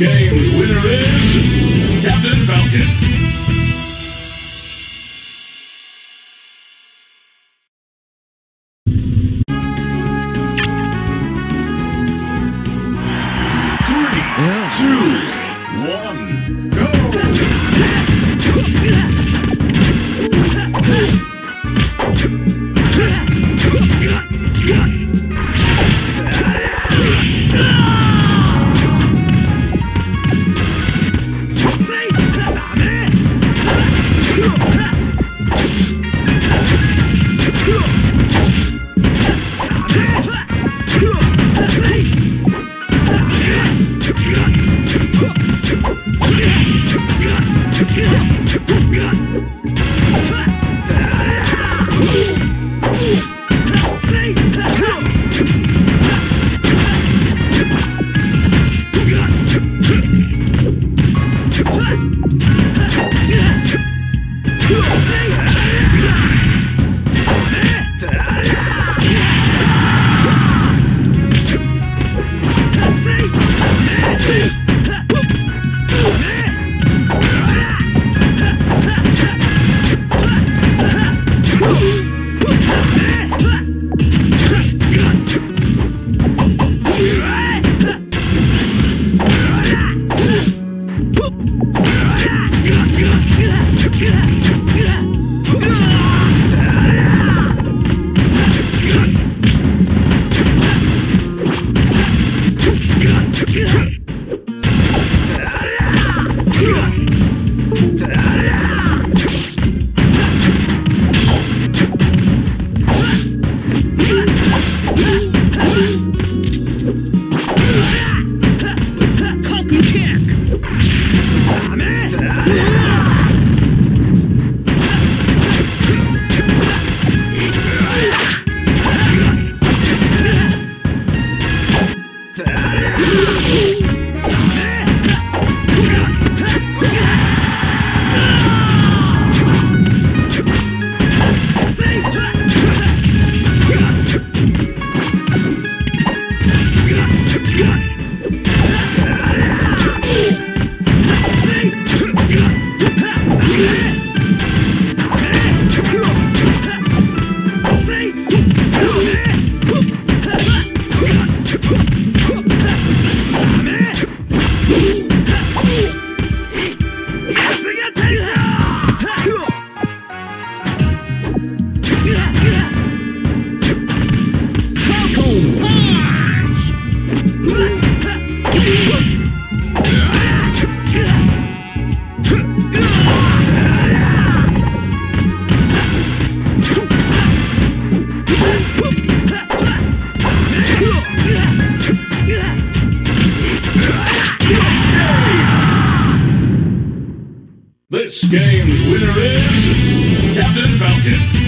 game's winner is Captain Falcon. Two, one, go! Ooh! This game's winner Falcon.